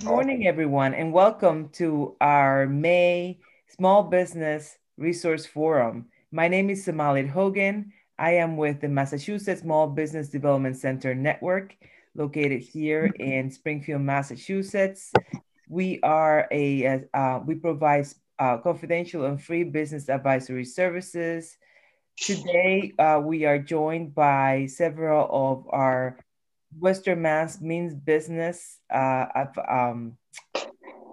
Good morning, everyone, and welcome to our May Small Business Resource Forum. My name is Samalid Hogan. I am with the Massachusetts Small Business Development Center Network, located here in Springfield, Massachusetts. We are a, uh, we provide uh, confidential and free business advisory services. Today, uh, we are joined by several of our Western Mass means business uh, um,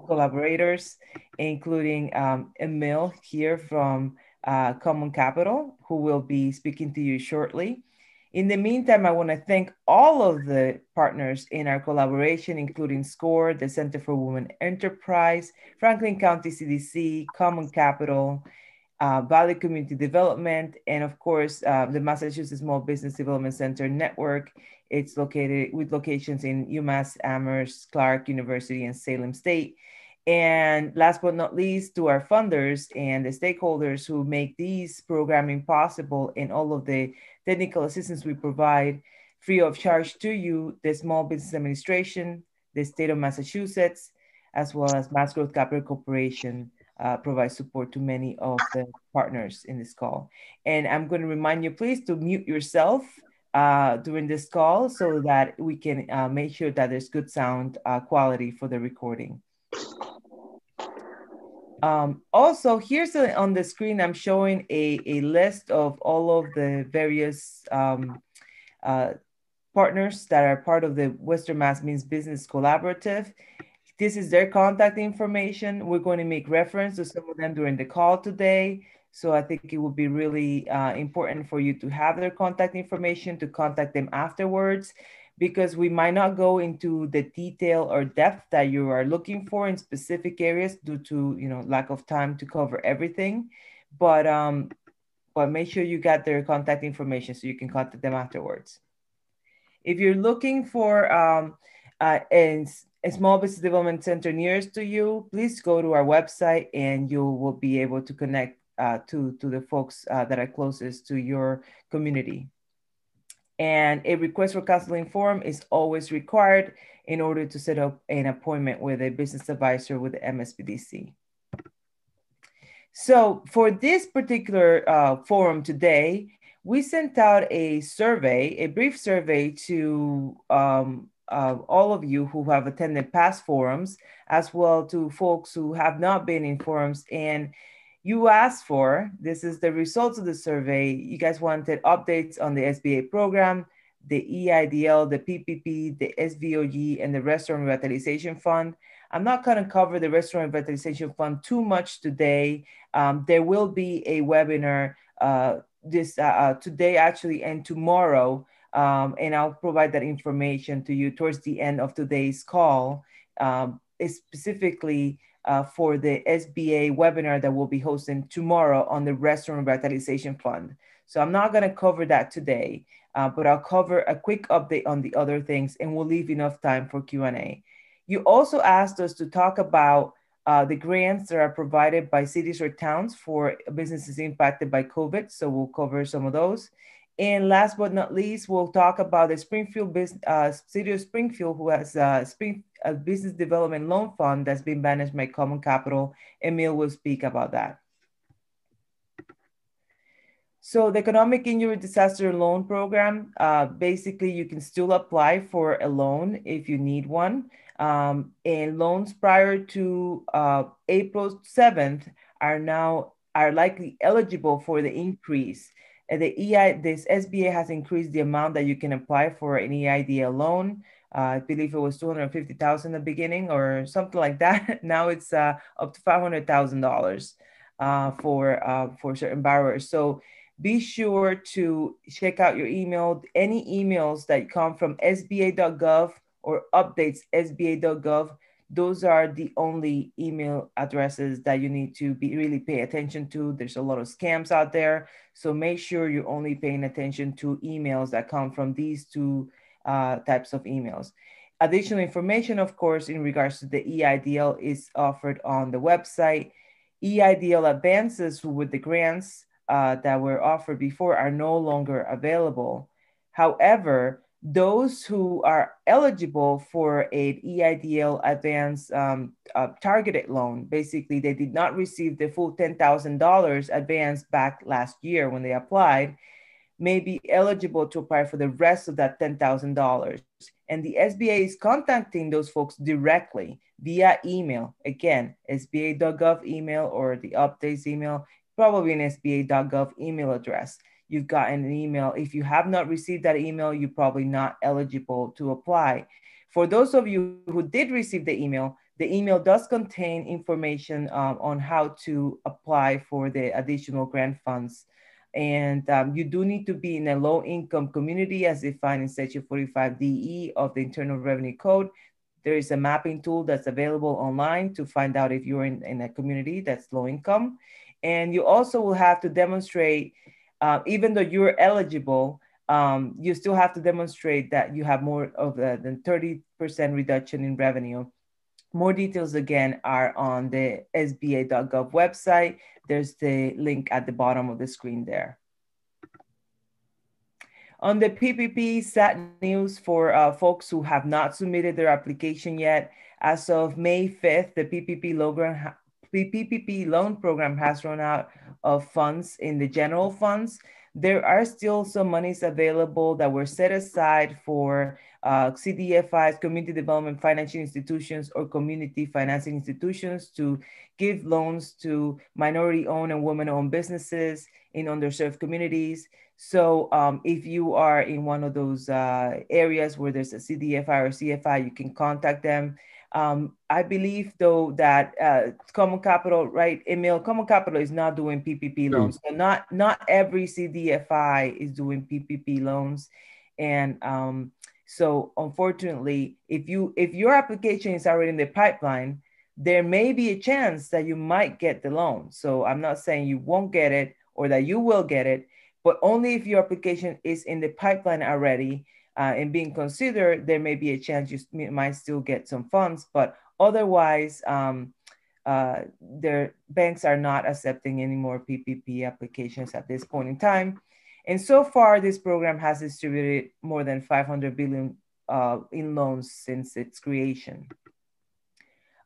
collaborators, including um, Emil here from uh, Common Capital, who will be speaking to you shortly. In the meantime, I want to thank all of the partners in our collaboration, including SCORE, the Center for Women Enterprise, Franklin County CDC, Common Capital, uh, Valley Community Development, and of course, uh, the Massachusetts Small Business Development Center Network. It's located with locations in UMass Amherst, Clark University, and Salem State. And last but not least, to our funders and the stakeholders who make these programming possible and all of the technical assistance we provide free of charge to you, the Small Business Administration, the state of Massachusetts, as well as Mass Growth Capital Corporation uh, provide support to many of the partners in this call. And I'm going to remind you, please, to mute yourself uh, during this call so that we can uh, make sure that there's good sound uh, quality for the recording. Um, also, here's a, on the screen, I'm showing a, a list of all of the various um, uh, partners that are part of the Western Mass Means Business Collaborative. This is their contact information. We're going to make reference to some of them during the call today. So I think it would be really uh, important for you to have their contact information to contact them afterwards because we might not go into the detail or depth that you are looking for in specific areas due to you know lack of time to cover everything. But um but make sure you got their contact information so you can contact them afterwards. If you're looking for um uh, and a small business development center nearest to you, please go to our website and you will be able to connect uh, to, to the folks uh, that are closest to your community. And a request for counseling form is always required in order to set up an appointment with a business advisor with the MSBDC. So for this particular uh, forum today, we sent out a survey, a brief survey to um, uh, all of you who have attended past forums, as well to folks who have not been in forums. And you asked for, this is the results of the survey. You guys wanted updates on the SBA program, the EIDL, the PPP, the SVOG, and the Restaurant Revitalization Fund. I'm not going to cover the Restaurant Revitalization Fund too much today. Um, there will be a webinar uh, this uh, uh today actually and tomorrow um, and I'll provide that information to you towards the end of today's call, um, specifically uh, for the SBA webinar that we'll be hosting tomorrow on the Restaurant Revitalization Fund. So I'm not gonna cover that today, uh, but I'll cover a quick update on the other things and we'll leave enough time for Q&A. You also asked us to talk about uh, the grants that are provided by cities or towns for businesses impacted by COVID. So we'll cover some of those. And last but not least, we'll talk about the Springfield business, uh, City of Springfield, who has a, Spring, a business development loan fund that's been managed by Common Capital. Emil will speak about that. So the Economic Injury Disaster Loan Program, uh, basically you can still apply for a loan if you need one. Um, and loans prior to uh, April 7th are now are likely eligible for the increase the EI, this SBA has increased the amount that you can apply for an EIDL loan. Uh, I believe it was 250,000 in the beginning or something like that. now it's uh, up to $500,000 uh, for, for certain borrowers. So be sure to check out your email. Any emails that come from sba.gov or updates sba.gov those are the only email addresses that you need to be really pay attention to. There's a lot of scams out there. So make sure you're only paying attention to emails that come from these two uh, types of emails. Additional information, of course, in regards to the EIDL is offered on the website. EIDL advances with the grants uh, that were offered before are no longer available. However, those who are eligible for an EIDL advance um, uh, targeted loan, basically they did not receive the full $10,000 advance back last year when they applied, may be eligible to apply for the rest of that $10,000. And the SBA is contacting those folks directly via email. Again, SBA.gov email or the updates email, probably an SBA.gov email address. You've gotten an email. If you have not received that email, you're probably not eligible to apply. For those of you who did receive the email, the email does contain information um, on how to apply for the additional grant funds and um, you do need to be in a low income community as defined in section 45DE of the Internal Revenue Code. There is a mapping tool that's available online to find out if you're in, in a community that's low income. And you also will have to demonstrate, uh, even though you're eligible, um, you still have to demonstrate that you have more of a, than 30% reduction in revenue. More details again are on the sba.gov website. There's the link at the bottom of the screen there. On the PPP, sad news for uh, folks who have not submitted their application yet. As of May 5th, the PPP loan, PPP loan program has run out of funds in the general funds. There are still some monies available that were set aside for uh, CDFIs, community development financial institutions, or community financing institutions to give loans to minority owned and women owned businesses in underserved communities. So um, if you are in one of those uh, areas where there's a CDFI or CFI, you can contact them. Um, I believe though that uh, Common Capital, right, Emil, Common Capital is not doing PPP loans. So not not every CDFI is doing PPP loans, and um, so unfortunately, if you if your application is already in the pipeline, there may be a chance that you might get the loan. So I'm not saying you won't get it or that you will get it, but only if your application is in the pipeline already uh, and being considered, there may be a chance you might still get some funds. But otherwise, um, uh, their banks are not accepting any more PPP applications at this point in time. And so far, this program has distributed more than 500 billion uh, in loans since its creation.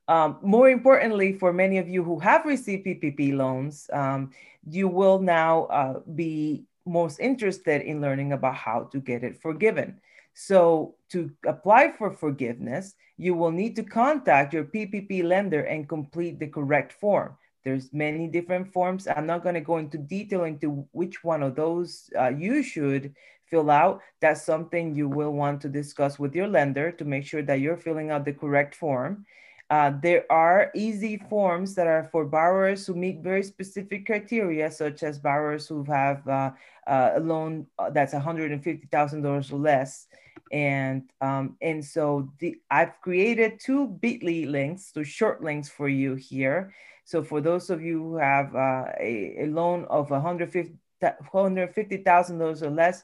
Um, more importantly, for many of you who have received PPP loans, um, you will now uh, be most interested in learning about how to get it forgiven. So to apply for forgiveness, you will need to contact your PPP lender and complete the correct form. There's many different forms. I'm not going to go into detail into which one of those uh, you should fill out. That's something you will want to discuss with your lender to make sure that you're filling out the correct form. Uh, there are easy forms that are for borrowers who meet very specific criteria, such as borrowers who have uh, uh, a loan uh, that's $150,000 or less. And, um, and so the, I've created two bit.ly links, two short links for you here. So for those of you who have uh, a, a, loan of $150,000 or less,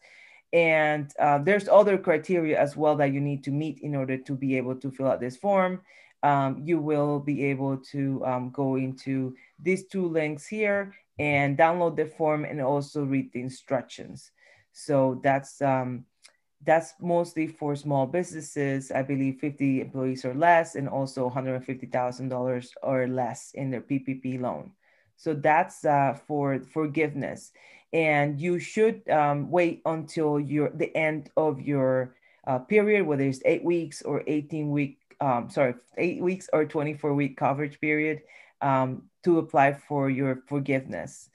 and uh, there's other criteria as well that you need to meet in order to be able to fill out this form. Um, you will be able to um, go into these two links here and download the form and also read the instructions. So that's um, that's mostly for small businesses, I believe 50 employees or less, and also $150,000 or less in their PPP loan. So that's uh, for forgiveness. And you should um, wait until your the end of your uh, period, whether it's eight weeks or 18 week, um, sorry, eight weeks or 24 week coverage period um, to apply for your forgiveness.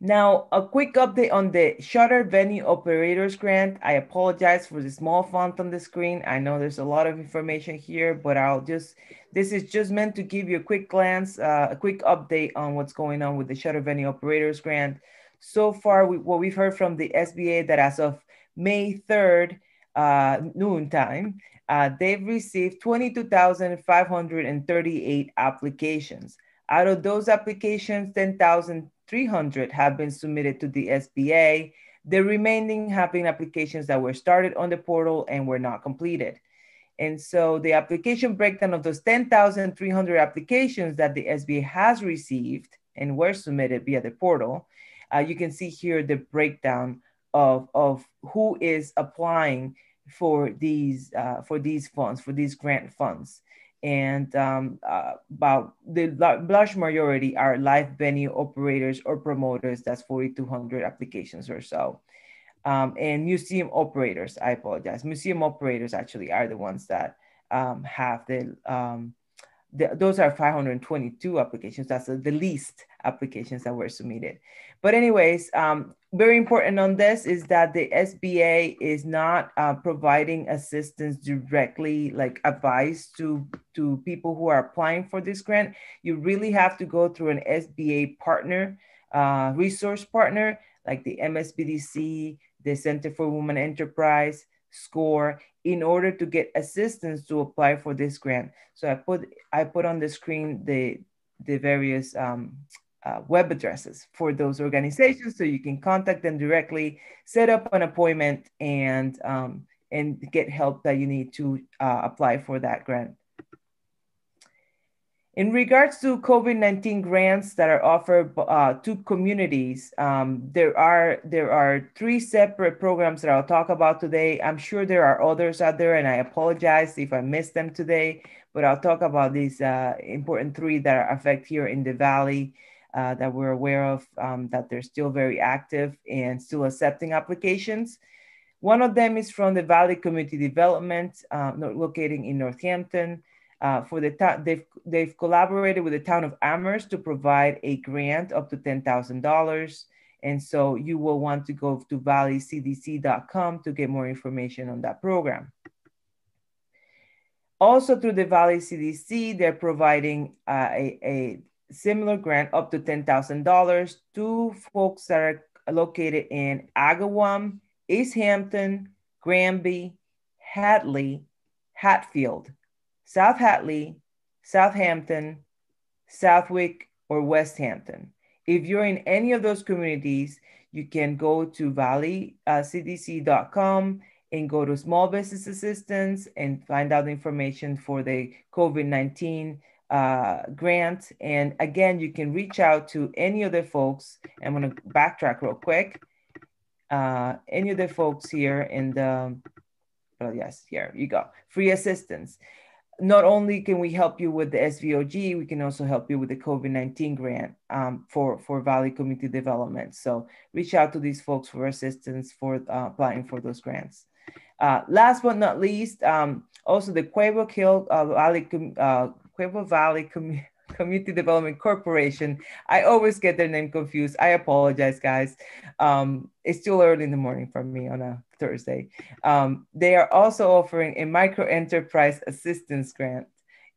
Now, a quick update on the Shuttered Venue Operators Grant. I apologize for the small font on the screen. I know there's a lot of information here, but I'll just, this is just meant to give you a quick glance, uh, a quick update on what's going on with the Shuttered Venue Operators Grant. So far, we, what we've heard from the SBA that as of May 3rd, uh, noon time, uh, they've received 22,538 applications. Out of those applications, 10,000 300 have been submitted to the SBA. The remaining have been applications that were started on the portal and were not completed. And so the application breakdown of those 10,300 applications that the SBA has received and were submitted via the portal, uh, you can see here the breakdown of, of who is applying for these uh, for these funds for these grant funds and um, uh, about the large majority are live venue operators or promoters. That's 4200 applications or so. Um, and museum operators i apologize. Museum operators actually are the ones that um, have the um, those are 522 applications. That's the least applications that were submitted. But anyways, um, very important on this is that the SBA is not uh, providing assistance directly, like advice to, to people who are applying for this grant. You really have to go through an SBA partner, uh, resource partner, like the MSBDC, the Center for Women Enterprise, SCORE, in order to get assistance to apply for this grant. So I put I put on the screen the the various um, uh, web addresses for those organizations, so you can contact them directly, set up an appointment, and um, and get help that you need to uh, apply for that grant. In regards to COVID-19 grants that are offered uh, to communities, um, there are there are three separate programs that I'll talk about today. I'm sure there are others out there, and I apologize if I missed them today, but I'll talk about these uh, important three that are affect here in the Valley uh, that we're aware of, um, that they're still very active and still accepting applications. One of them is from the Valley Community Development, uh, located in Northampton. Uh, for the town, they've, they've collaborated with the town of Amherst to provide a grant up to $10,000. And so you will want to go to valleycdc.com to get more information on that program. Also through the Valley CDC, they're providing uh, a, a similar grant up to $10,000 to folks that are located in Agawam, Easthampton, Granby, Hadley, Hatfield, South Hadley, Southampton, Southwick, or Westhampton. If you're in any of those communities, you can go to valleycdc.com uh, and go to small business assistance and find out the information for the COVID-19 uh, grant. And again, you can reach out to any of the folks. I'm gonna backtrack real quick. Uh, any of the folks here in the, oh yes, here you go, free assistance not only can we help you with the SVOG, we can also help you with the COVID-19 grant um, for, for Valley Community Development. So reach out to these folks for assistance for uh, applying for those grants. Uh, last but not least, um, also the Cuervo Hill uh, Valley, uh, Quaboag Valley Community Development Corporation. I always get their name confused. I apologize, guys. Um, it's still early in the morning for me on a Thursday. Um, they are also offering a micro enterprise assistance grant,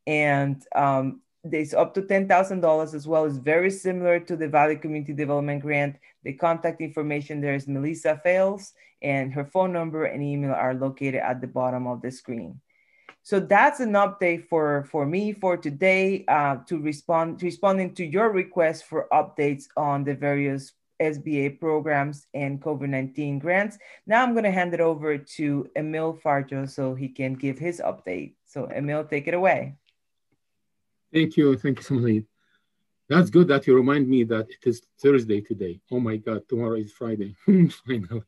and um, it's up to $10,000 as well. It's very similar to the Valley Community Development Grant. The contact information there is Melissa Fales, and her phone number and email are located at the bottom of the screen. So that's an update for, for me for today uh, to respond responding to your request for updates on the various SBA programs and COVID-19 grants. Now I'm going to hand it over to Emil Farjo so he can give his update. So Emil, take it away. Thank you. Thank you, Somalie. That's good that you remind me that it is Thursday today. Oh my God, tomorrow is Friday. Finally.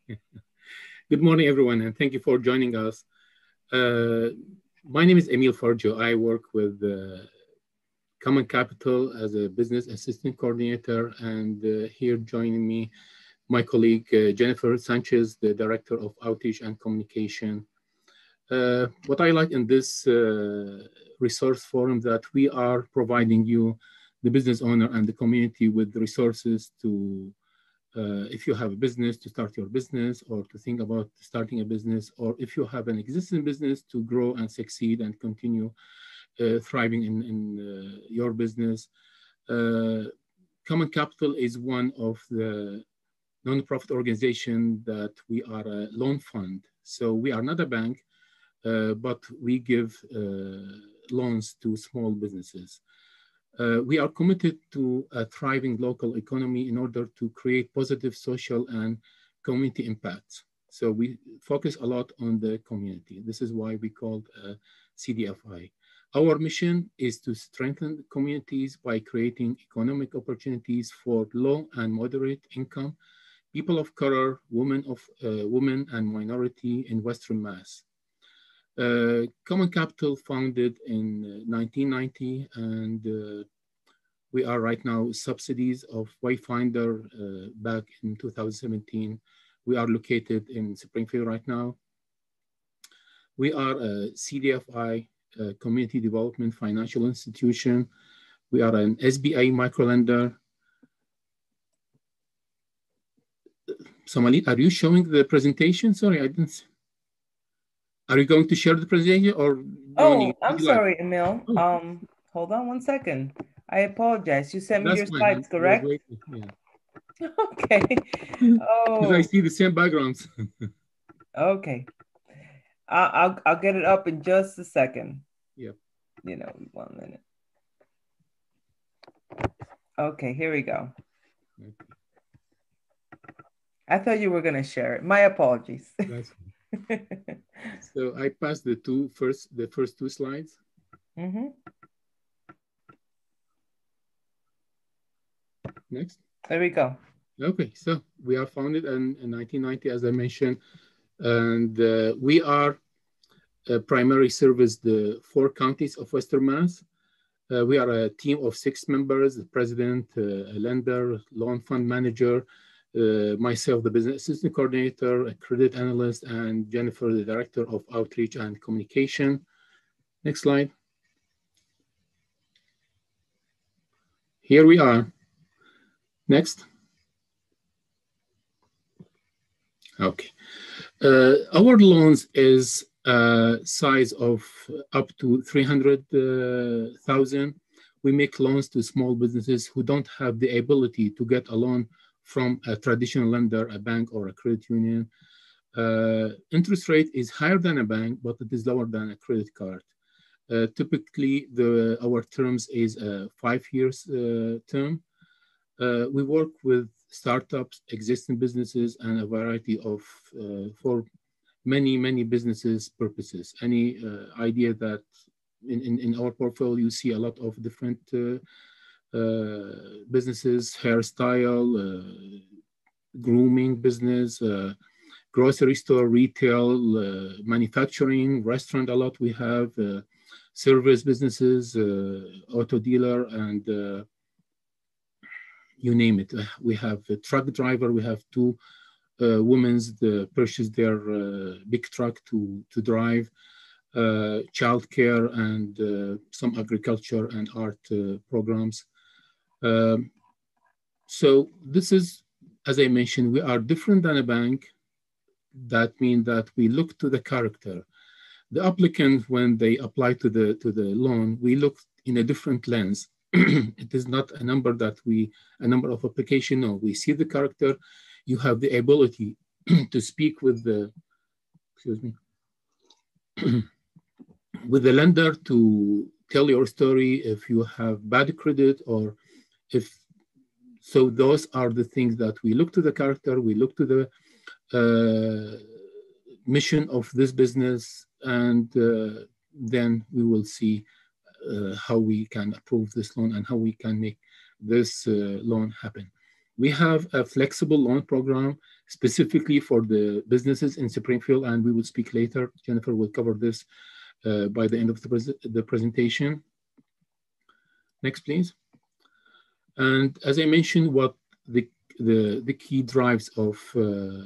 good morning, everyone, and thank you for joining us. Uh, my name is Emil Farjo. I work with uh, Common Capital as a business assistant coordinator, and uh, here joining me, my colleague uh, Jennifer Sanchez, the director of outreach and communication. Uh, what I like in this uh, resource forum that we are providing you, the business owner and the community with resources to, uh, if you have a business, to start your business or to think about starting a business, or if you have an existing business to grow and succeed and continue uh, thriving in, in uh, your business. Uh, Common Capital is one of the nonprofit organization that we are a loan fund. So we are not a bank, uh, but we give loans to small businesses. Uh, we are committed to a thriving local economy in order to create positive social and community impacts. So we focus a lot on the community. This is why we called CDFI. Our mission is to strengthen communities by creating economic opportunities for low and moderate income people of color, women of uh, women and minority in Western Mass. Uh, Common Capital founded in 1990 uh, and uh, we are right now subsidies of Wayfinder uh, back in 2017. We are located in Springfield right now. We are a CDFI, a Community Development Financial Institution. We are an SBA microlender. Somali, are you showing the presentation? Sorry, I didn't. Are you going to share the presentation or? Oh, I'm sorry, Emil. Oh. Um, hold on one second. I apologize. You sent me That's your fine. slides, correct? Yeah. Okay. Oh. I see the same backgrounds. okay. I'll, I'll I'll get it up in just a second. Yep. You know, one minute. Okay, here we go. Okay. I thought you were gonna share it. My apologies. so I passed the two first the first two slides. Mm-hmm. Next. There we go. Okay, so we are founded in, in 1990, as I mentioned, and uh, we are uh, primary service the four counties of Western Mass. Uh, we are a team of six members, the president, uh, a lender, loan fund manager, uh, myself, the business assistant coordinator, a credit analyst, and Jennifer, the director of outreach and communication. Next slide. Here we are. Next. Okay. Uh, our loans is a size of up to 300,000. we make loans to small businesses who don't have the ability to get a loan from a traditional lender, a bank or a credit union. Uh, interest rate is higher than a bank, but it is lower than a credit card. Uh, typically, the, our terms is a five years uh, term. Uh, we work with startups, existing businesses, and a variety of, uh, for many, many businesses purposes. Any uh, idea that in, in, in, our portfolio, you see a lot of different businesses, hairstyle, uh, grooming business, uh, grocery store, retail, manufacturing, restaurant a lot we have, service businesses, auto dealer, and you name it. We have a truck driver, we have two uh, women's the purchase their uh, big truck to, to drive, uh, childcare and uh, some agriculture and art programs. Um, so this is, as I mentioned, we are different than a bank. That means that we look to the character. The applicant, when they apply to the to the loan, we look in a different lens. it is not a number that we a number of application. No, we see the character. You have the ability to speak with the excuse me with the lender to tell your story if you have bad credit or if so those are the things that we look to the character we look to the uh, mission of this business and uh, then we will see uh, how we can approve this loan and how we can make this uh, loan happen. We have a flexible loan program specifically for the businesses in springfield and we will speak later. Jennifer will cover this uh, by the end of the, pres the presentation. Next please and as I mentioned, what the, the, the key drives of uh,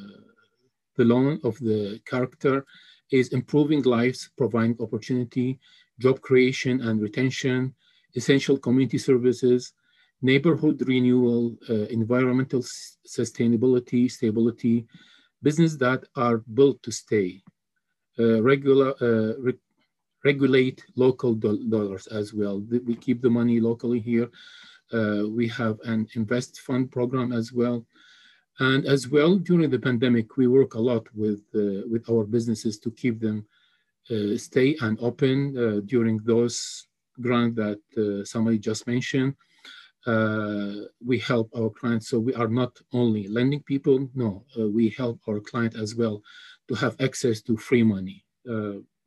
the loan of the character is improving lives, providing opportunity, job creation and retention, essential community services, neighborhood renewal, uh, environmental sustainability, stability, business that are built to stay, uh, regular, uh, re regulate local do dollars as well. We keep the money locally here we have an invest fund program as well. And as well, during the pandemic, we work a lot with, uh, with our businesses to keep them uh, stay and open uh, during those grants that uh, somebody just mentioned. Uh, we help our clients. So we are not only lending people, no, we help our client as well to have access to free money.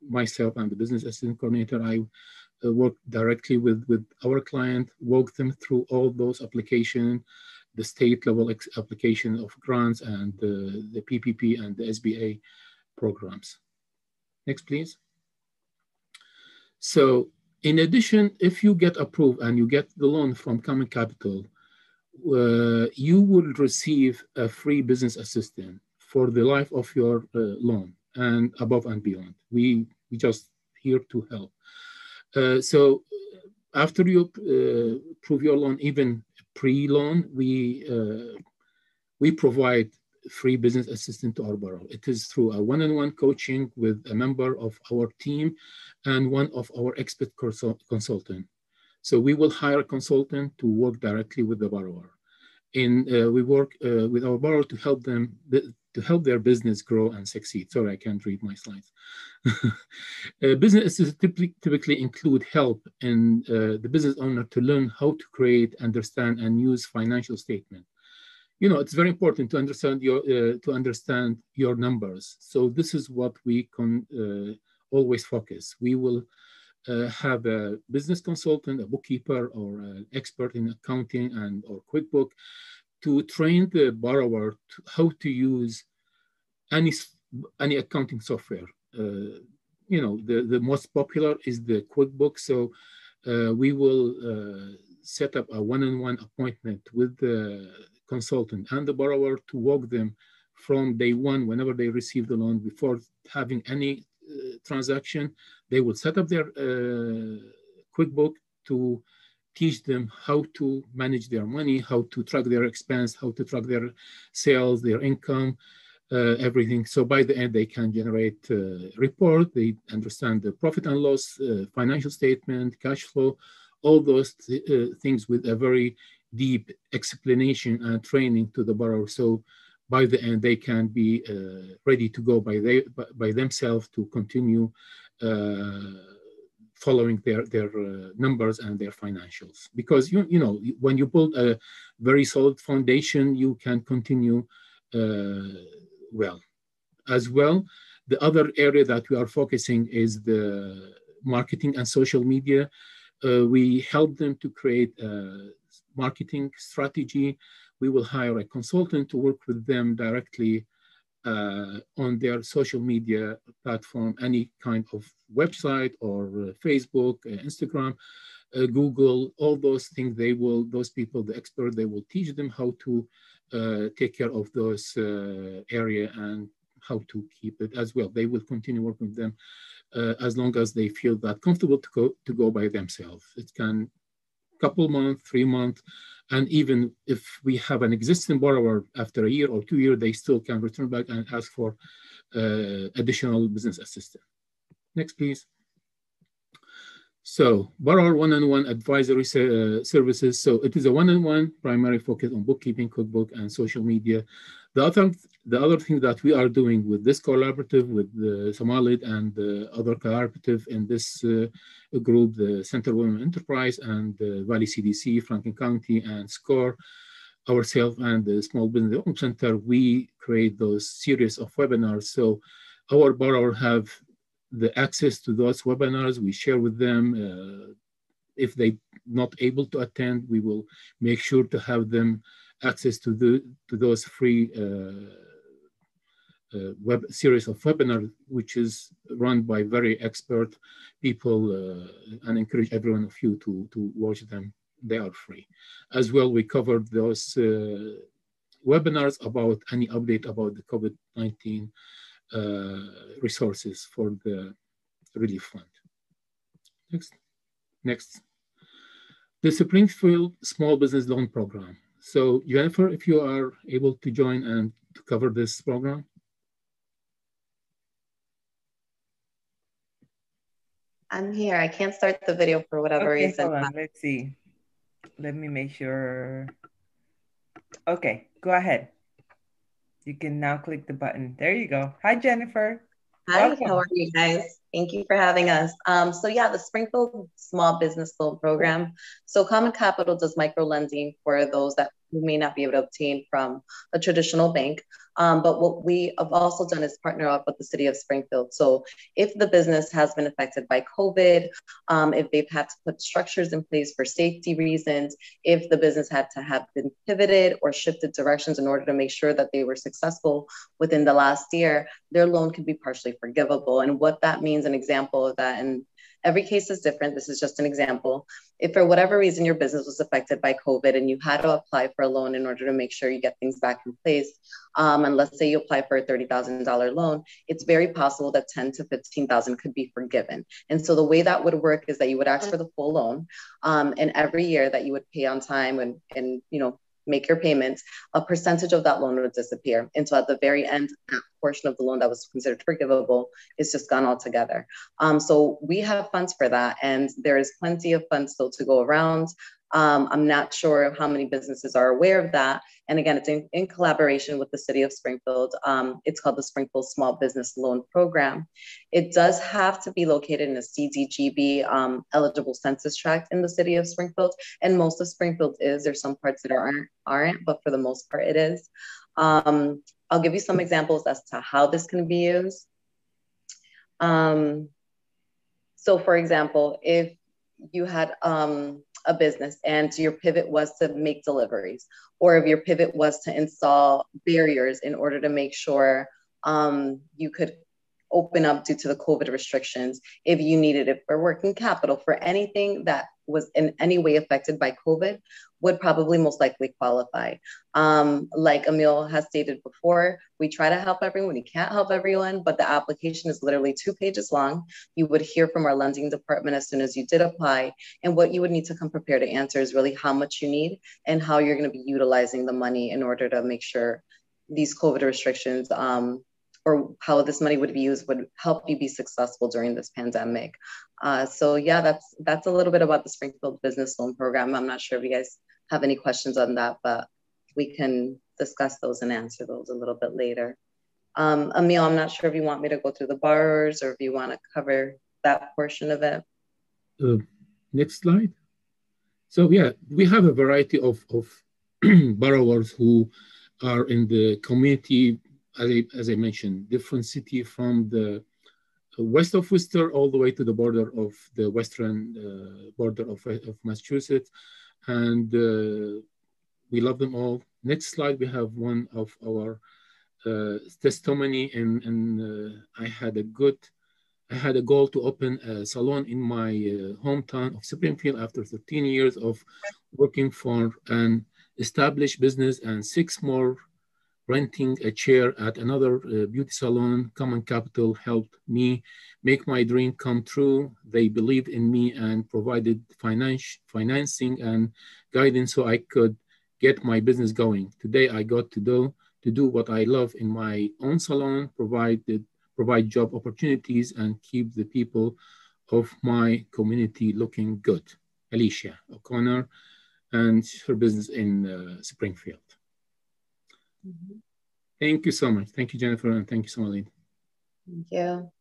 myself and the business assistant coordinator, I uh, work directly with, with our client, walk them through all those applications, the state level application of grants and the, the PPP and the SBA programs. Next, please. So in addition, if you get approved and you get the loan from Common Capital, uh, you will receive a free business assistant for the life of your uh, loan and above and beyond. We, we just here to help. Uh, so after you uh, prove your loan, even pre-loan, we uh, we provide free business assistance to our borrower. It is through a one-on-one coaching with a member of our team and one of our expert consultant. So we will hire a consultant to work directly with the borrower. And uh, we work uh, with our borrower to help them to help their business grow and succeed. Sorry, I can't read my slides. uh, businesses typically, typically include help in uh, the business owner to learn how to create, understand, and use financial statement. You know, it's very important to understand your uh, to understand your numbers. So this is what we can uh, always focus. We will uh, have a business consultant, a bookkeeper, or an expert in accounting and or QuickBook to train the borrower to how to use any any accounting software. Uh, you know, the, the most popular is the QuickBooks. So uh, we will uh, set up a one-on-one appointment with the consultant and the borrower to walk them from day one, whenever they receive the loan, before having any uh, transaction, they will set up their uh, QuickBook to teach them how to manage their money, how to track their expense, how to track their sales, their income, uh, everything. So by the end, they can generate uh, report, they understand the profit and loss, uh, financial statement, cash flow, all those th uh, things with a very deep explanation and training to the borrower. So by the end, they can be uh, ready to go by, they, by themselves to continue uh, following their their uh, numbers and their financials. Because you you know when you build a very solid foundation you can continue uh, well. As well the other area that we are focusing is the marketing and social media. Uh, we help them to create a marketing strategy. We will hire a consultant to work with them directly on their social media platform, any kind of website or uh, Facebook, uh, Instagram, uh, Google, all those things, they will, those people, the expert, they will teach them how to uh, take care of those uh, area and how to keep it as well. They will continue working with them as long as they feel that comfortable to go, to go by themselves. It can couple months, three months, and even if we have an existing borrower after a year or two years, they still can return back and ask for uh, additional business assistance. Next, please. So borrower one-on-one advisory uh, services. So it is a one-on-one primary focus on bookkeeping, QuickBook, and social media. The other, the other thing that we are doing with this collaborative, with the Samalid and the other collaborative in this uh, group, the Center Women Enterprise and the Valley CDC, Franklin County, and SCORE, ourselves and the Small Business Development Center, we create those series of webinars. So our borrower have the access to those webinars. We share with them. Uh, if they not able to attend, we will make sure to have them access to the to those free uh, uh, web series of webinars, which is run by very expert people, uh, and encourage everyone of you to to watch them. They are free. As well, we covered those uh, webinars about any update about the COVID-19 uh, resources for the relief fund. Next, next. The Springfield Small Business Loan Program. So Jennifer, if you are able to join and to cover this program. I'm here. I can't start the video for whatever okay, reason. Hold on. Let's see. Let me make sure. Okay, go ahead. You can now click the button. There you go. Hi, Jennifer. Hi, Welcome. how are you guys? Thank you for having us. Um, so yeah, the Springfield Small Business Loan Program. So Common Capital does micro lending for those that you may not be able to obtain from a traditional bank. Um, but what we have also done is partner up with the city of Springfield. So if the business has been affected by COVID, um, if they've had to put structures in place for safety reasons, if the business had to have been pivoted or shifted directions in order to make sure that they were successful within the last year, their loan could be partially forgivable. And what that means, an example of that, and Every case is different. This is just an example. If for whatever reason your business was affected by COVID and you had to apply for a loan in order to make sure you get things back in place, um, and let's say you apply for a $30,000 loan, it's very possible that 10 to 15,000 could be forgiven. And so the way that would work is that you would ask for the full loan, um, and every year that you would pay on time and, and you know make your payments, a percentage of that loan would disappear. And so at the very end, that portion of the loan that was considered forgivable is just gone altogether. Um, so we have funds for that, and there is plenty of funds still to go around. Um, I'm not sure how many businesses are aware of that. And again, it's in, in collaboration with the city of Springfield. Um, it's called the Springfield Small Business Loan Program. It does have to be located in a CDGB um, eligible census tract in the city of Springfield. And most of Springfield is, there's some parts that aren't, aren't but for the most part it is. Um, I'll give you some examples as to how this can be used. Um, so for example, if you had um, a business and your pivot was to make deliveries, or if your pivot was to install barriers in order to make sure um, you could open up due to the COVID restrictions, if you needed it for working capital, for anything that was in any way affected by COVID, would probably most likely qualify. Um, like Emil has stated before, we try to help everyone. We can't help everyone, but the application is literally two pages long. You would hear from our lending department as soon as you did apply. And what you would need to come prepared to answer is really how much you need and how you're going to be utilizing the money in order to make sure these COVID restrictions um, or how this money would be used would help you be successful during this pandemic. Uh, so yeah, that's that's a little bit about the Springfield Business Loan Program. I'm not sure if you guys have any questions on that, but we can discuss those and answer those a little bit later. Um, Emil, I'm not sure if you want me to go through the borrowers or if you want to cover that portion of it. Uh, next slide. So yeah, we have a variety of, of borrowers who are in the community, as I, as I mentioned, different city from the west of Worcester all the way to the border of the western uh, border of, of Massachusetts and uh, we love them all. Next slide, we have one of our uh, testimony, and, and uh, I had a good, I had a goal to open a salon in my uh, hometown of Springfield after 13 years of working for an established business and six more renting a chair at another uh, beauty salon, Common Capital helped me make my dream come true. They believed in me and provided finance, financing and guidance so I could get my business going. Today I got to do to do what I love in my own salon, provided provide job opportunities and keep the people of my community looking good. Alicia O'Connor and her business in uh, Springfield. Mm -hmm. Thank you so much. Thank you, Jennifer, and thank you, Somaline. Thank you.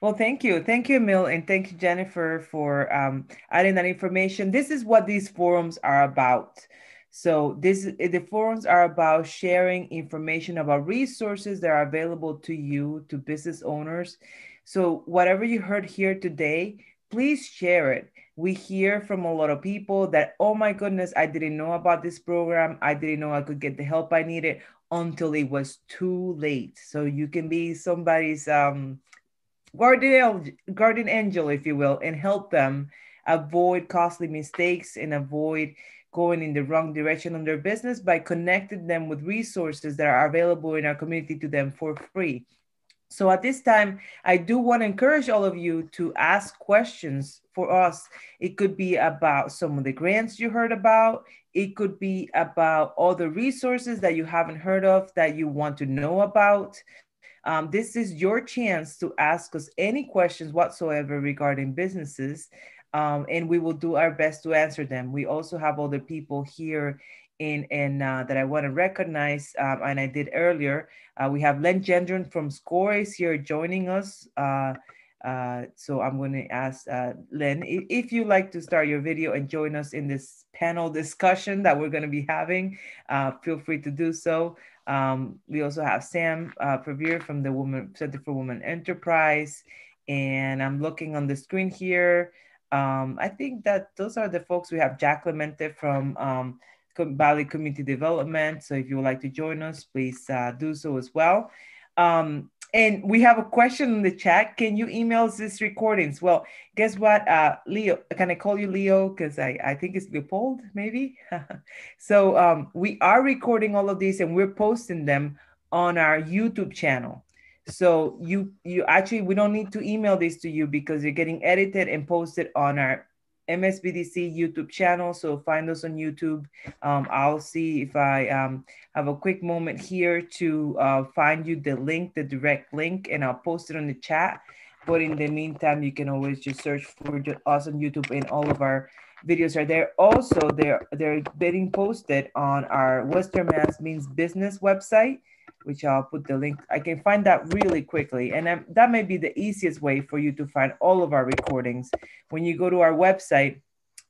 Well, thank you. Thank you, Emil, and thank you, Jennifer, for um, adding that information. This is what these forums are about. So this the forums are about sharing information about resources that are available to you, to business owners. So whatever you heard here today, please share it. We hear from a lot of people that, oh my goodness, I didn't know about this program. I didn't know I could get the help I needed until it was too late. So you can be somebody's um, guardian, guardian angel, if you will, and help them avoid costly mistakes and avoid going in the wrong direction on their business by connecting them with resources that are available in our community to them for free. So at this time, I do want to encourage all of you to ask questions for us. It could be about some of the grants you heard about. It could be about all the resources that you haven't heard of that you want to know about. Um, this is your chance to ask us any questions whatsoever regarding businesses, um, and we will do our best to answer them. We also have other people here in, uh, that I want to recognize, um, and I did earlier. Uh, we have Len Gendron from Score is here joining us. Uh, Uh, so I'm going to ask uh, Lynn if, you'd like to start your video and join us in this panel discussion that we're going to be having, uh, feel free to do so. Um, we also have Sam uh, Prevere from the Woman Center for Women Enterprise. And I'm looking on the screen here. Um, I think that those are the folks. We have Jack Clemente from Valley Community Development. So if you would like to join us, please uh, do so as well. Um, and we have a question in the chat. Can you email us these recordings? Well, guess what, uh, Leo? Can I call you Leo? Because I, I think it's Leopold, maybe. so um, we are recording all of these and we're posting them on our YouTube channel. So you you actually we don't need to email this to you because you're getting edited and posted on our MSBDC YouTube channel. So find us on YouTube. Um, I'll see if I um, have a quick moment here to uh, find you the link, the direct link, and I'll post it on the chat. But in the meantime, you can always just search for us on YouTube, and all of our videos are there. Also, they're they're getting posted on our Western Mass Means Business website which I'll put the link. I can find that really quickly. And that may be the easiest way for you to find all of our recordings. When you go to our website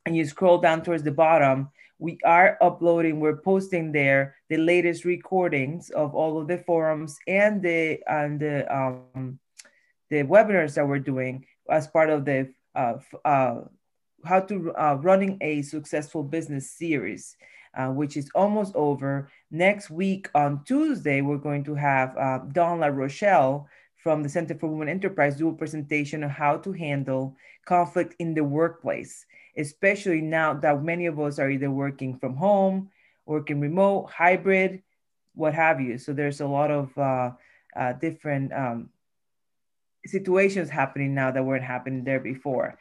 and you scroll down towards the bottom, we are uploading, we're posting there the latest recordings of all of the forums and the and the um the webinars that we're doing as part of the uh, uh, how to uh, running a successful business series uh, which is almost over. Next week on Tuesday, we're going to have uh, Dawn La Rochelle from the Center for Women Enterprise do a presentation on how to handle conflict in the workplace, especially now that many of us are either working from home, working remote, hybrid, what have you. So there's a lot of uh, uh, different um, situations happening now that weren't happening there before.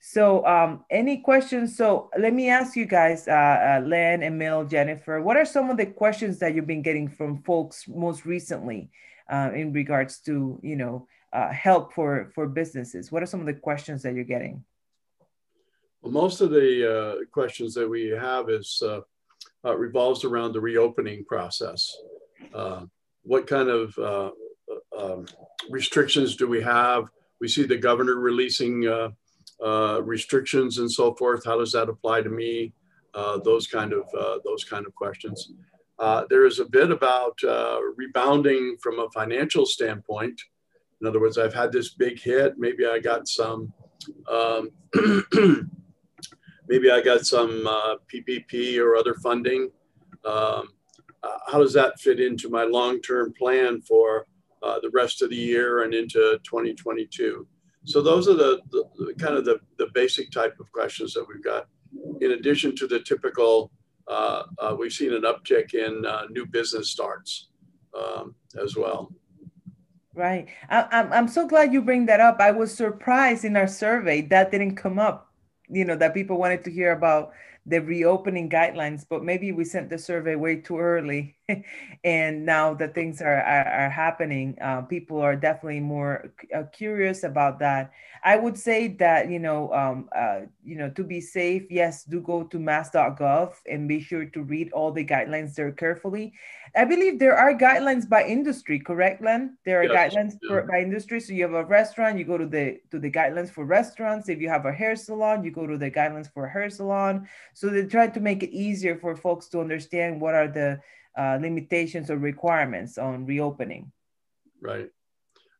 So, um, any questions? So, let me ask you guys, uh, uh, Len, Emil, Jennifer, what are some of the questions that you've been getting from folks most recently uh, in regards to, you know, uh, help for for businesses? What are some of the questions that you're getting? Well, most of the uh, questions that we have is uh, uh, revolves around the reopening process. Uh, what kind of uh, um, restrictions do we have? We see the governor releasing uh, uh, restrictions and so forth. How does that apply to me? Uh, those kind of uh, those kind of questions. Uh, there is a bit about uh, rebounding from a financial standpoint. In other words, I've had this big hit. Maybe I got some. Um, maybe I got some PPP or other funding. Um, how does that fit into my long-term plan for the rest of the year and into 2022? So those are the, the, the, kind of the, the basic type of questions that we've got. In addition to the typical, uh, uh, we've seen an uptick in uh, new business starts um, as well. Right. I, I'm, I'm so glad you bring that up. I was surprised in our survey that didn't come up, you know, that people wanted to hear about the reopening guidelines, but maybe we sent the survey way too early. and now that things are, are, are happening, uh, people are definitely more uh, curious about that. I would say that, you know, um, uh, you know, to be safe, yes, do go to mass.gov and be sure to read all the guidelines there carefully. I believe there are guidelines by industry, correct, Len? There are yes, guidelines yeah. for, by industry. So you have a restaurant, you go to the to the guidelines for restaurants. If you have a hair salon, you go to the guidelines for a hair salon. So they try to make it easier for folks to understand what are the uh, limitations or requirements on reopening. Right.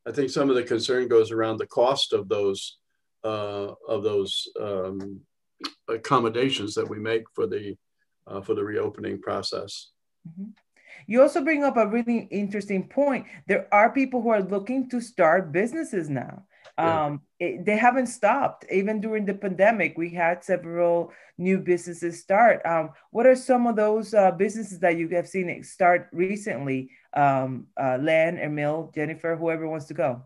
I think some of the concern goes around the cost of those uh, of those um, accommodations that we make for the uh, for the reopening process. Mm-hmm. You also bring up a really interesting point. There are people who are looking to start businesses now. Yeah. Um, it, they haven't stopped. Even during the pandemic, we had several new businesses start. Um, what are some of those uh, businesses that you have seen start recently? Um, uh, Len, Emil, Jennifer, whoever wants to go.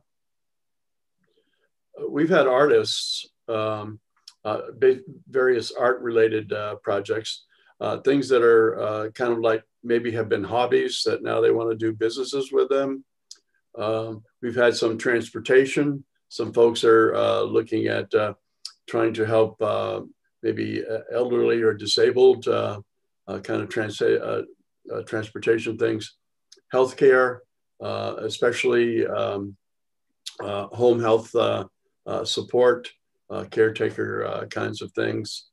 We've had artists, um, uh, various art related uh, projects, uh, things that are uh, kind of like maybe have been hobbies that now they want to do businesses with them. Um, we've had some transportation some folks are uh, looking at uh, trying to help uh, maybe elderly or disabled uh, uh, kind of trans- uh, transportation things, healthcare, especially um, home health uh, support, uh, caretaker uh, kinds of things.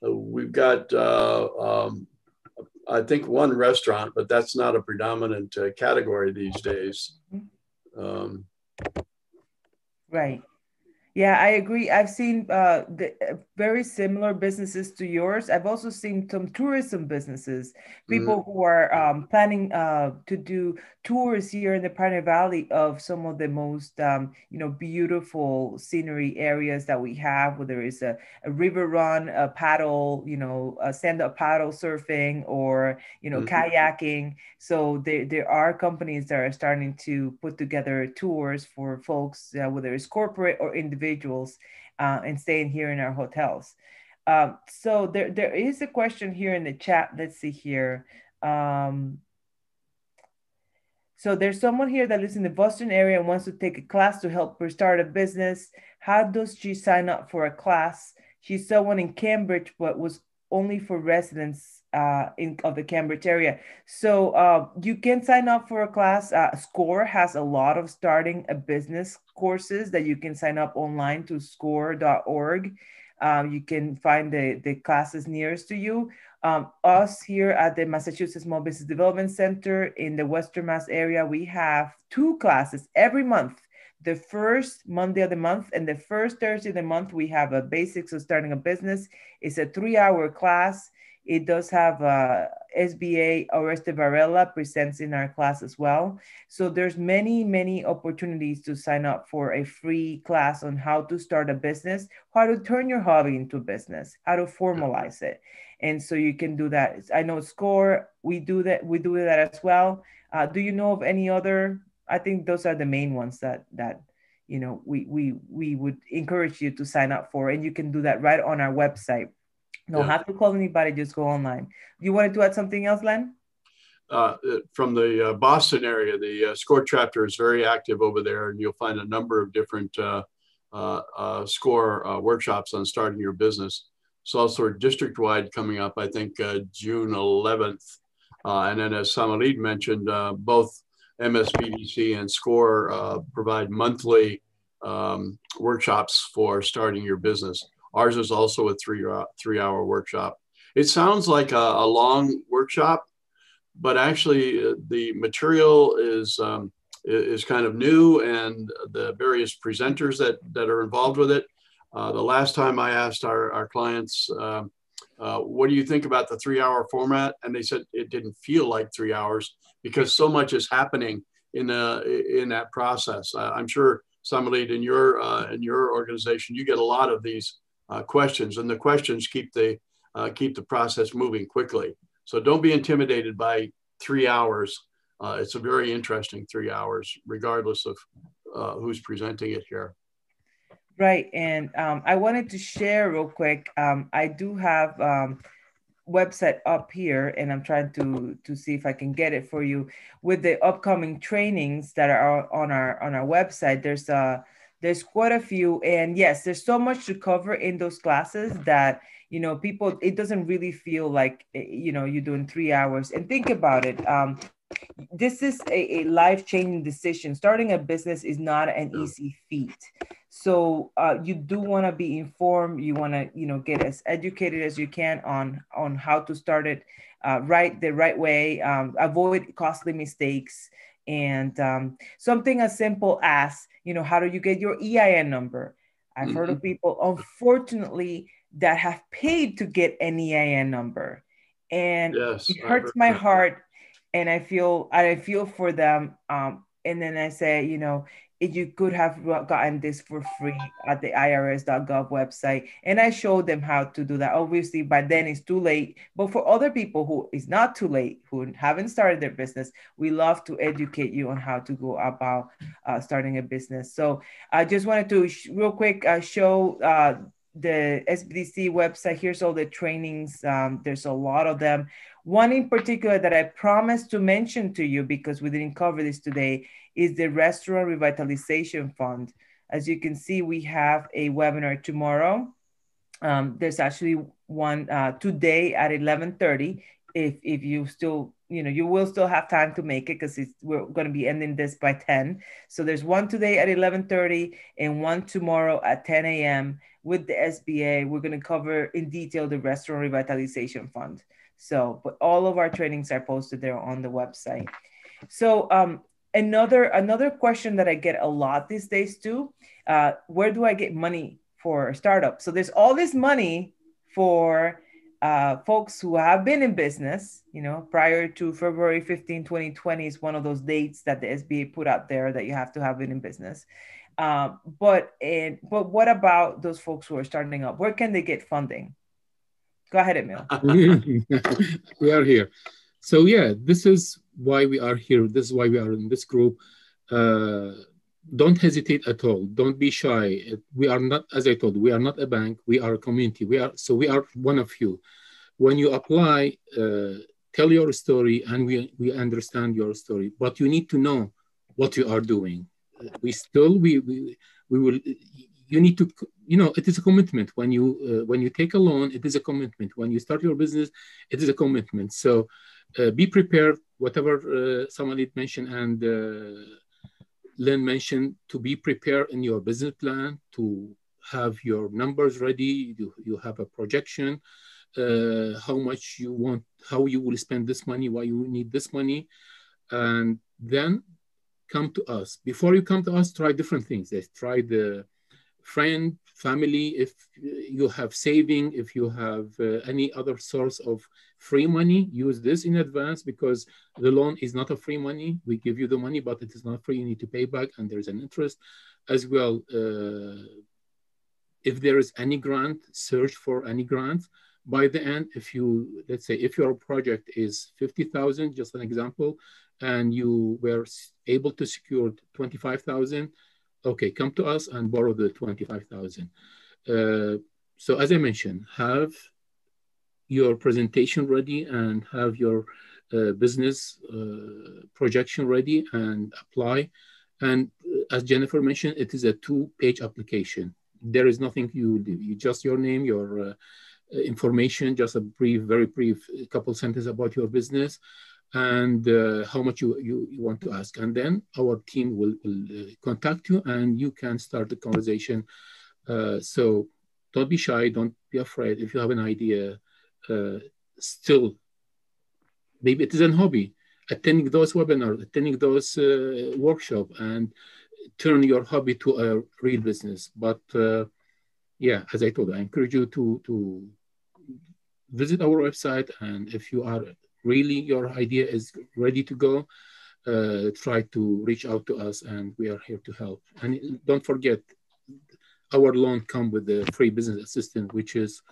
we've got, um, I think, one restaurant, but that's not a predominant category these days. Mm-hmm. Um, right. Yeah, I agree. I've seen uh, the, uh, very similar businesses to yours. I've also seen some tourism businesses, people mm-hmm. who are um, planning uh, to do tours here in the Pioneer Valley of some of the most, um, you know, beautiful scenery areas that we have, whether it's a, a river run, a paddle, you know, a stand-up paddle surfing, or you know, mm-hmm. kayaking. So there, there are companies that are starting to put together tours for folks, uh, whether it's corporate or individual individuals uh, and staying here in our hotels. Um, so there, there is a question here in the chat. Let's see here. Um, so there's someone here that lives in the Boston area and wants to take a class to help her start a business. How does she sign up for a class? She saw one in Cambridge, but was only for residents uh, in of the Cambridge area. So uh, you can sign up for a class. Uh, SCORE has a lot of starting a business courses that you can sign up online to score.org. Um, you can find the, the classes nearest to you. Um, us here at the Massachusetts Small Business Development Center in the Western Mass area, we have two classes every month. The first Monday of the month and the first Thursday of the month, we have a basics of starting a business. It's a three hour class it does have uh, SBA Oreste Varela presents in our class as well. So there's many, many opportunities to sign up for a free class on how to start a business, how to turn your hobby into business, how to formalize it. And so you can do that. I know SCORE, we do that, we do that as well. Uh, do you know of any other? I think those are the main ones that that you know we we we would encourage you to sign up for, and you can do that right on our website no yeah. have to call anybody, just go online. You wanted to add something else, Len? Uh, from the uh, Boston area, the uh, SCORE chapter is very active over there, and you'll find a number of different uh, uh, uh, SCORE workshops on starting your business. It's also district wide coming up, I think June 11th. and then, as Samalid mentioned, both MSBDC and SCORE provide monthly um, workshops for starting your business. Ours is also a three uh, three hour workshop. It sounds like a, a long workshop, but actually uh, the material is um, is kind of new, and the various presenters that that are involved with it. Uh, the last time I asked our our clients. Uh, uh, what do you think about the three hour format? And they said it didn't feel like three hours because so much is happening in, uh, in that process. I'm sure Samalid in your, uh, in your organization, you get a lot of these uh, questions, and the questions keep the uh, keep the process moving quickly. So don't be intimidated by three hours. Uh, it's a very interesting three hours, regardless of uh, who's presenting it here. Right, and um, I wanted to share real quick. Um, I do have um, website up here, and I'm trying to to see if I can get it for you with the upcoming trainings that are on our on our website. There's a there's quite a few and yes there's so much to cover in those classes that you know people it doesn't really feel like eh, you know you're doing three hours. And think about it um, this is a, a life-changing decision. Starting a business is not an easy feat. So uh, you do want to be informed you want to you know get as educated as you can on on how to start it uh, right the right way um, avoid costly mistakes. And um, something as simple as you know how do you get your ein number i've mm-hmm. heard of mm-hmm. people unfortunately that have paid to get an ein number and yes, it hurts my heart and i feel i feel for them um, and then i say you know you could have gotten this for free at the irs.gov website and i showed them how to do that obviously by then it's too late but for other people who it's not too late who haven't started their business we love to educate you on how to go about uh, starting a business so i just wanted to sh- real quick uh, show uh, the SBDC website. Here's all the trainings. Um, there's a lot of them. One in particular that I promised to mention to you because we didn't cover this today is the Restaurant Revitalization Fund. As you can see, we have a webinar tomorrow. Um, there's actually one uh, today at 11.30. if if you still you know you will still have time to make it because we're going to be ending this by 10 so there's one today at 11.30 and one tomorrow at 10 a.m with the sba we're going to cover in detail the restaurant revitalization fund so but all of our trainings are posted there on the website so um another another question that i get a lot these days too uh, where do i get money for a startup so there's all this money for uh, folks who have been in business, you know, prior to February 15, 2020 is one of those dates that the SBA put out there that you have to have been in business. Um, but and but what about those folks who are starting up? Where can they get funding? Go ahead, Emil. we are here. So yeah, this is why we are here. This is why we are in this group. Uh, don't hesitate at all. Don't be shy. We are not as i told we are not a bank. We are a community. We are so we are one of you. When you apply uh, tell your story and we we understand your story. But you need to know what you are doing. We still we we, we will you need to you know it is a commitment. When you uh, when you take a loan it is a commitment. When you start your business it is a commitment. So uh, be prepared whatever uh, somebody mentioned and uh, Lynn mentioned to be prepared in your business plan, to have your numbers ready, you, you have a projection, uh, how much you want, how you will spend this money, why you need this money, and then come to us. Before you come to us, try different things. Let's Try the friend, family, if you have saving, if you have uh, any other source of free money, use this in advance because the loan is not a free money. We give you the money, but it is not free. You need to pay back and there's an interest as well. Uh, if there is any grant, search for any grant. By the end, if you, let's say, if your project is 50,000, just an example, and you were able to secure 25,000, okay, come to us and borrow the 25,000. Uh, so as I mentioned, have your presentation ready and have your uh, business uh, projection ready and apply. And uh, as Jennifer mentioned, it is a two-page application. There is nothing you do. You just your name, your uh, information, just a brief, very brief couple sentences about your business and uh, how much you, you, you, want to ask. And then our team will, will uh, contact you and you can start the conversation. Uh, so don't be shy, don't be afraid. If you have an idea, uh, still, maybe it is a hobby, attending those webinars, attending those uh, workshops and turn your hobby to a real business. But uh, yeah, as I told I encourage you to, to visit our website and if you are really your idea is ready to go, uh, try to reach out to us and we are here to help. And don't forget, our loan come with the free business assistant, which is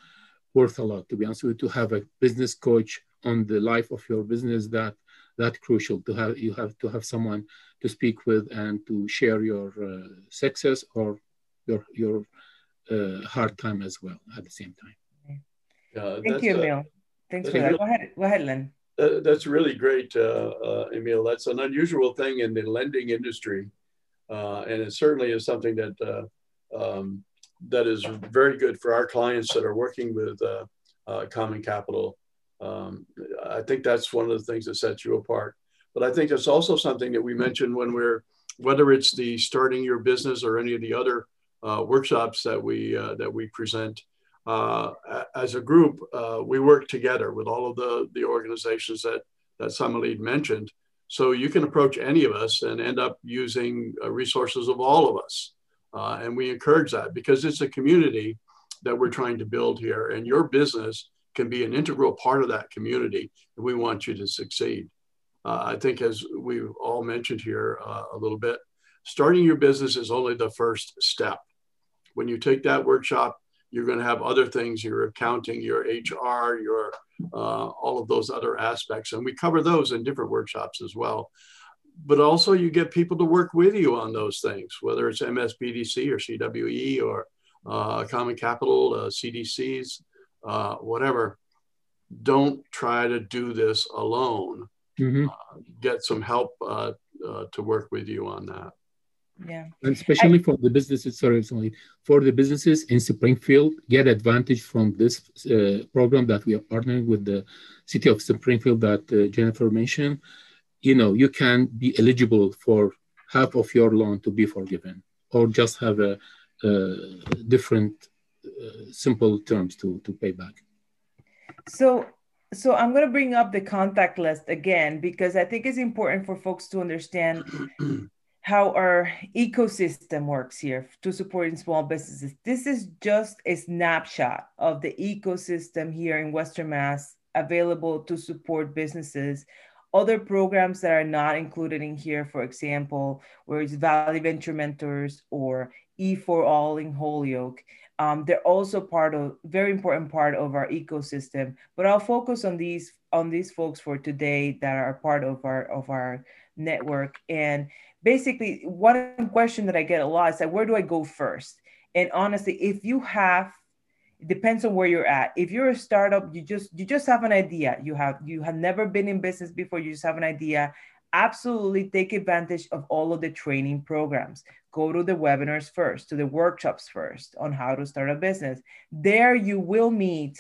worth a lot, to be honest with you, to have a business coach on the life of your business that that crucial to have you have to have someone to speak with and to share your uh, success or your your uh, hard time as well at the same time. Yeah, Thank you, Emil. Thanks for that. Go ahead, go ahead, Lynn. Uh, that's really great, uh, uh, Emil. That's an unusual thing in the lending industry, uh, and it certainly is something that uh, um, that is very good for our clients that are working with uh, Common Capital. Um, I think that's one of the things that sets you apart. But I think it's also something that we mentioned when we're, whether it's the starting your business or any of the other workshops that we that we present uh, as a group, uh, we work together with all of the, the organizations that, that Samalid mentioned. So you can approach any of us and end up using uh, resources of all of us. Uh, and we encourage that because it's a community that we're trying to build here. And your business can be an integral part of that community. And we want you to succeed. Uh, I think, as we've all mentioned here uh, a little bit, starting your business is only the first step. When you take that workshop, you're going to have other things, your accounting, your HR, your uh, all of those other aspects. And we cover those in different workshops as well. But also you get people to work with you on those things, whether it's MSBDC or CWE or uh, Common Capital, uh, CDCs, uh, whatever. Don't try to do this alone. Mm-hmm. Uh, get some help uh, to work with you on that. Yeah. And especially I, for the businesses, sorry, sorry, for the businesses in Springfield, get advantage from this uh, program that we are partnering with the city of Springfield that uh, Jennifer mentioned. You know, you can be eligible for half of your loan to be forgiven or just have a, a different uh, simple terms to, to pay back. So so I'm going to bring up the contact list again because I think it's important for folks to understand how our ecosystem works here to supporting small businesses. This is just a snapshot of the ecosystem here in Western Mass available to support businesses. Other programs that are not included in here, for example, where it's Valley Venture Mentors or E4All in Holyoke, um, they're also part of very important part of our ecosystem. But I'll focus on these on these folks for today that are part of our of our network. And basically, one question that I get a lot is like, where do I go first? And honestly, if you have it depends on where you're at. If you're a startup you just you just have an idea. You have you have never been in business before. You just have an idea. Absolutely take advantage of all of the training programs. Go to the webinars first, to the workshops first on how to start a business. There you will meet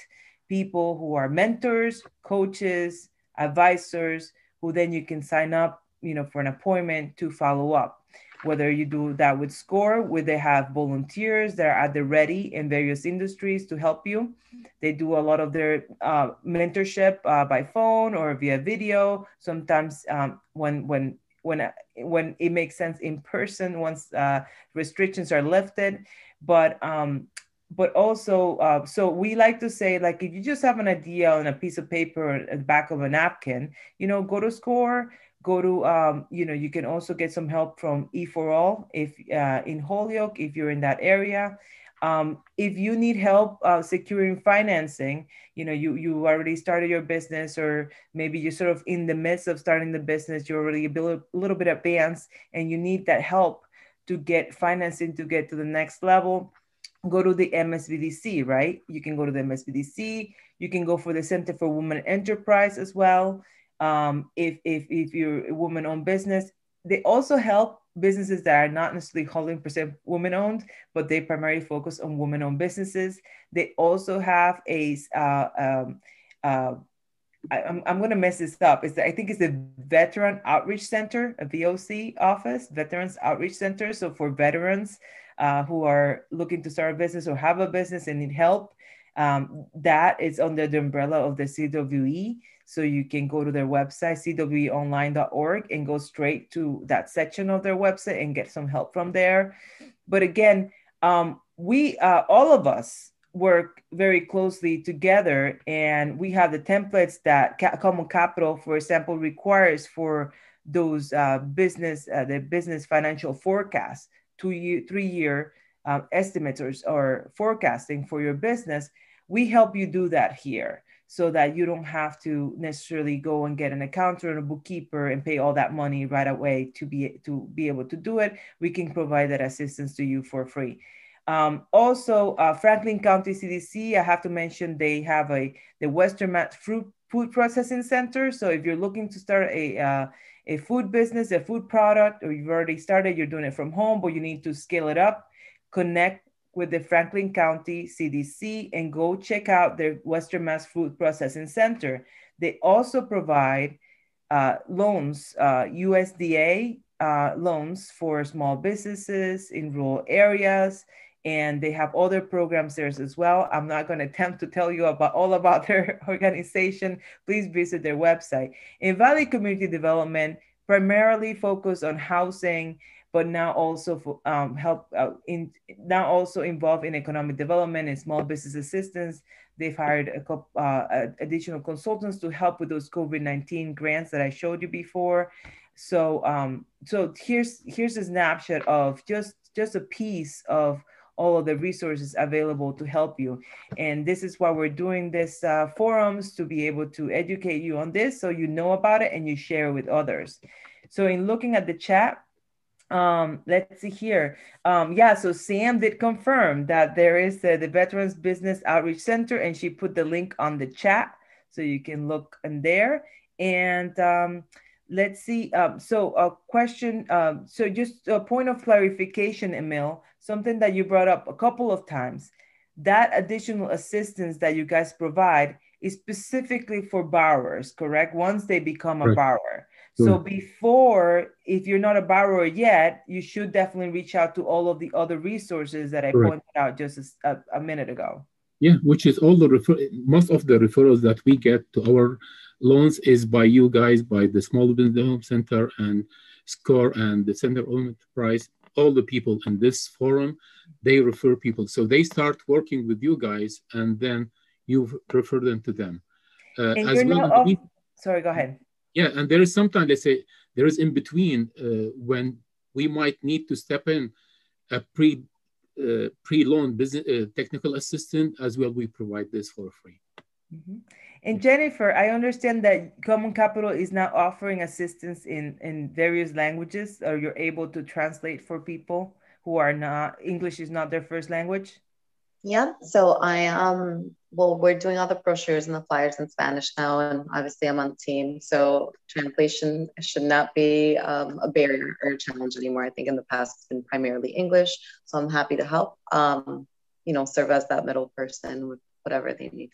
people who are mentors, coaches, advisors, who then you can sign up, you know, for an appointment to follow up. Whether you do that with SCORE, where they have volunteers that are at the ready in various industries to help you. They do a lot of their uh, mentorship uh, by phone or via video. Sometimes um, when when when when it makes sense in person once uh, restrictions are lifted but um, but also uh, so we like to say like if you just have an idea on a piece of paper at the back of a napkin you know go to score go to um, you know you can also get some help from e4all if uh, in holyoke if you're in that area um, if you need help uh, securing financing, you know, you, you already started your business or maybe you're sort of in the midst of starting the business, you're already a, a little bit advanced and you need that help to get financing to get to the next level, go to the MSBDC, right? You can go to the MSBDC. You can go for the Center for Women Enterprise as well. Um, if, if, if you're a woman-owned business, they also help businesses that are not necessarily 100% women owned, but they primarily focus on women owned businesses. They also have a, uh, um, uh, I, am I'm going to mess this up. It's, I think it's the Veteran Outreach Center, a VOC office, Veterans Outreach Center. So for veterans uh, who are looking to start a business or have a business and need help, um, that is under the umbrella of the CWE. So you can go to their website, cweonline.org, and go straight to that section of their website and get some help from there. But again, um, we, uh, all of us, work very closely together and we have the templates that common capital for example requires for those uh, business uh, the business financial forecast two year three year um, estimates or, or forecasting for your business we help you do that here so that you don't have to necessarily go and get an accountant or a bookkeeper and pay all that money right away to be to be able to do it. We can provide that assistance to you for free. Um, also, uh, Franklin County CDC, I have to mention they have a the Western Mass Fruit Food Processing Center. So if you're looking to start a uh, a food business, a food product, or you've already started, you're doing it from home, but you need to scale it up, connect with the Franklin County CDC and go check out their Western Mass Food Processing Center. They also provide uh, loans, uh, USDA uh, loans for small businesses in rural areas, and they have other programs there as well. I'm not going to attempt to tell you about all about their organization. Please visit their website. In Valley Community Development, primarily focus on housing but now also for, um, help uh, in now also involved in economic development and small business assistance. They've hired a couple uh, additional consultants to help with those COVID-19 grants that I showed you before. So um, so here's here's a snapshot of just just a piece of all of the resources available to help you. And this is why we're doing this uh, forums to be able to educate you on this so you know about it and you share with others. So in looking at the chat, um, let's see here. Um, yeah, so Sam did confirm that there is the Veterans Business Outreach Center, and she put the link on the chat so you can look in there. And um, let's see. Um, so a question, um, so just a point of clarification, Emil, something that you brought up a couple of times, that additional assistance that you guys provide is specifically for borrowers, correct? Once they become a borrower. So before, if you're not a borrower yet, you should definitely reach out to all of the other resources that I pointed out just a, a, minute ago. Yeah, which is all the refer most of the referrals that we get to our loans is by you guys, by the Small Business Development Center and SCORE and the Center of Enterprise. All the people in this forum, they refer people. So they start working with you guys, and then you refer them to them. Uh, and you're well not off- sorry, go ahead. Yeah, and there is sometimes, let's say, there is in between uh, when we might need to step in a pre uh, pre-loan business uh, technical assistant as well. We provide this for free. Mm-hmm. And Jennifer, I understand that Common Capital is now offering assistance in, in various languages, or you're able to translate for people who are not, English is not their first language? Yeah, so I, um, well, we're doing all the brochures and the flyers in Spanish now, and obviously I'm on the team. So translation should not be um, a barrier or a challenge anymore. I think in the past it's been primarily English, so I'm happy to help, um, you know, serve as that middle person with whatever they need.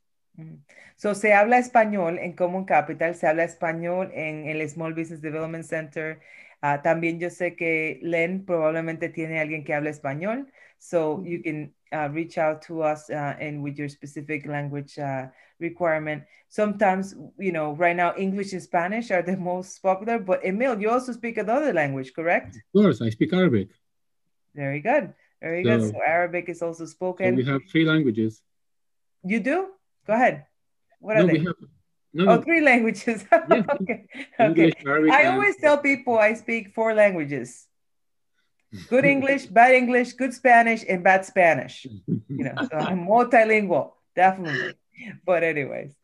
So se habla español en Common Capital, se habla español en el Small Business Development Center. Uh, también yo sé que Len probablemente tiene alguien que habla español. So you can uh, reach out to us uh, and with your specific language uh, requirement. Sometimes, you know, right now English and Spanish are the most popular, but Emil, you also speak another language, correct? Of course, I speak Arabic. Very good. Very so, good. So Arabic is also spoken. So we have three languages. You do? Go ahead. What are no, they? Have, no, oh, three languages. Okay. English, okay. Arabic, I always tell people I speak four languages. Good English, bad English, good Spanish, and bad Spanish. You know, so I'm multilingual, definitely. But anyways,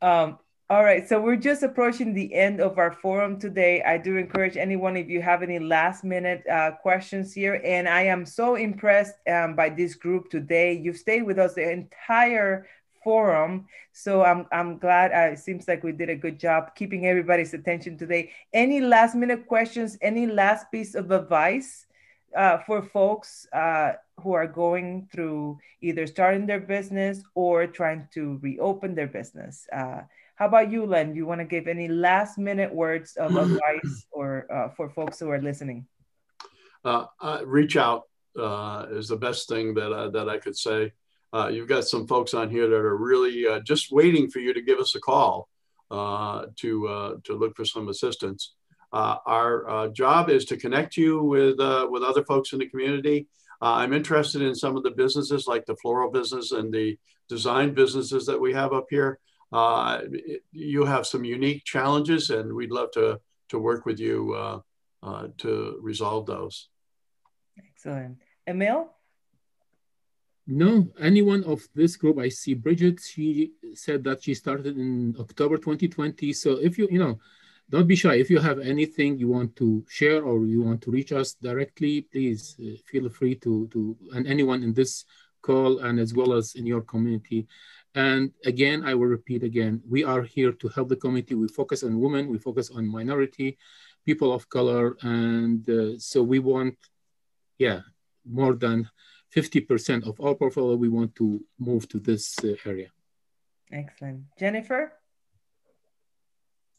um, all right, so we're just approaching the end of our forum today. I do encourage anyone if you have any last minute uh, questions here. And I am so impressed um, by this group today. You've stayed with us the entire forum. So I'm, I'm glad uh, it seems like we did a good job keeping everybody's attention today. Any last minute questions, any last piece of advice uh, for folks uh, who are going through either starting their business or trying to reopen their business? Uh, how about you, Len? Do you want to give any last minute words of advice or uh, for folks who are listening? Uh, reach out is the best thing that, that I could say. Uh, you've got some folks on here that are really uh, just waiting for you to give us a call uh, to uh, to look for some assistance. Uh, our uh, job is to connect you with uh, with other folks in the community. Uh, I'm interested in some of the businesses like the floral business and the design businesses that we have up here. Uh, you have some unique challenges, and we'd love to to work with you to resolve those. Excellent, Emil. No, anyone of this group, I see Bridget, she said that she started in October 2020. So if you, you know, don't be shy. If you have anything you want to share or you want to reach us directly, please uh, feel free to, to, and anyone in this call and as well as in your community. And again, I will repeat again, we are here to help the community. We focus on women, we focus on minority, people of color. And uh, so we want, yeah, more than 50% of our portfolio, we want to move to this uh, area. Excellent. Jennifer?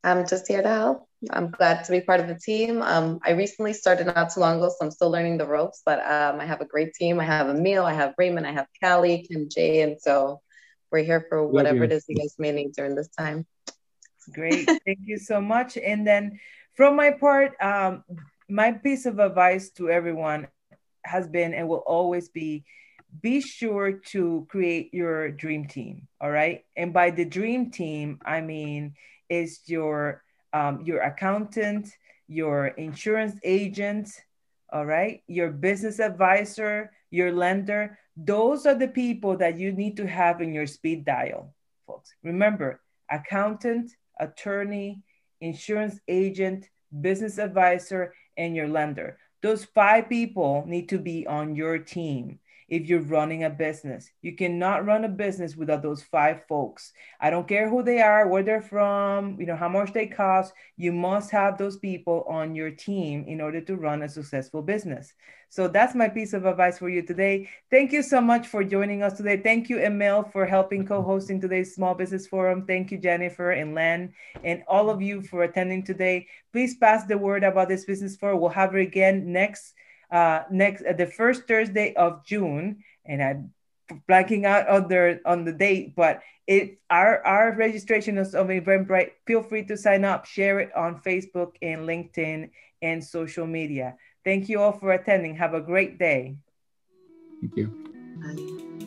I'm just here to help. I'm glad to be part of the team. Um, I recently started not too long ago, so I'm still learning the ropes, but um, I have a great team. I have Emil, I have Raymond, I have Callie, Kim Jay, and so we're here for whatever it is you guys may need during this time. Great. Thank you so much. And then from my part, um, my piece of advice to everyone has been and will always be be sure to create your dream team all right and by the dream team i mean is your um, your accountant your insurance agent all right? Your business advisor your lender. Those are the people that you need to have in your speed dial folks. Remember accountant attorney insurance agent business advisor and your lender. Those five people need to be on your team. If you're running a business. You cannot run a business without those five folks. I don't care who they are, where they're from, you know, how much they cost. You must have those people on your team in order to run a successful business. So that's my piece of advice for you today. Thank you so much for joining us today. Thank you, Emil, for helping co-hosting today's Small Business Forum. Thank you, Jennifer and Len, and all of you for attending today. Please pass the word about this business forum. We'll have it again next uh, next uh, the first Thursday of June, and I'm blanking out on the on the date, but it our our registration is on Eventbrite. Feel free to sign up, share it on Facebook and LinkedIn and social media. Thank you all for attending. Have a great day. Thank you. Bye.